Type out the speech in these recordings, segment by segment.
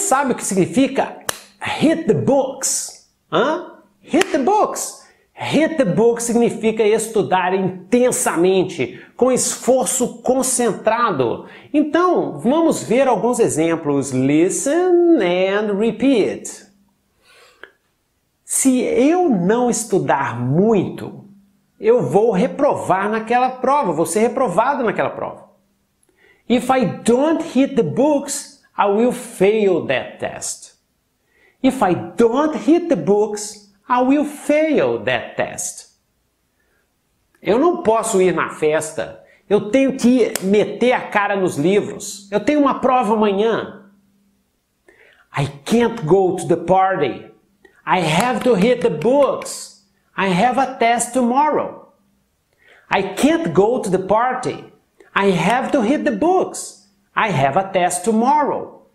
sabe o que significa hit the books? Hã? Hit the books. Hit the books significa estudar intensamente, com esforço concentrado. Então, vamos ver alguns exemplos. Listen and repeat. Se eu não estudar muito, eu vou reprovar naquela prova, vou ser reprovado naquela prova. If I don't hit the books, I will fail that test. If I don't hit the books, I will fail that test. Eu não posso ir na festa. Eu tenho que meter a cara nos livros. Eu tenho uma prova amanhã. I can't go to the party. I have to hit the books. I have a test tomorrow. I can't go to the party. I have to hit the books. I have a test tomorrow.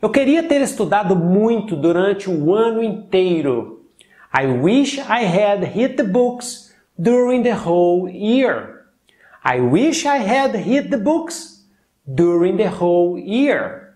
Eu queria ter estudado muito durante o ano inteiro. I wish I had hit the books during the whole year. I wish I had hit the books during the whole year.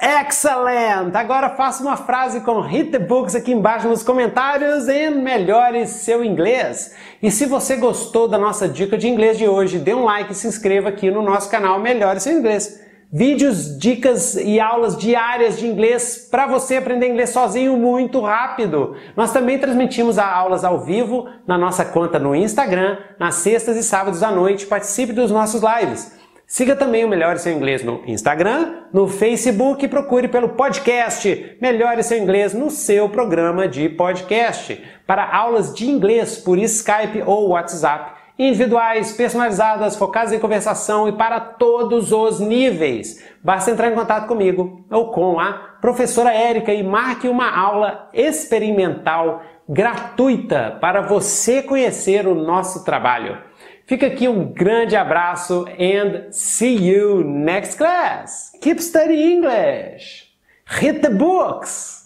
Excellent! Agora faça uma frase com Hit the Books aqui embaixo nos comentários e melhore seu inglês. E se você gostou da nossa dica de inglês de hoje, dê um like e se inscreva aqui no nosso canal Melhore seu inglês. Vídeos, dicas e aulas diárias de inglês para você aprender inglês sozinho muito rápido. Nós também transmitimos aulas ao vivo na nossa conta no Instagram, nas sextas e sábados à noite. Participe dos nossos lives. Siga também o Melhore Seu Inglês no Instagram, no Facebook e procure pelo podcast Melhore Seu Inglês no seu programa de podcast para aulas de inglês por Skype ou WhatsApp, individuais, personalizadas, focadas em conversação e para todos os níveis. Basta entrar em contato comigo ou com a professora Érica e marque uma aula experimental gratuita para você conhecer o nosso trabalho. Fica aqui um grande abraço and see you next class. Keep studying English. Hit the books.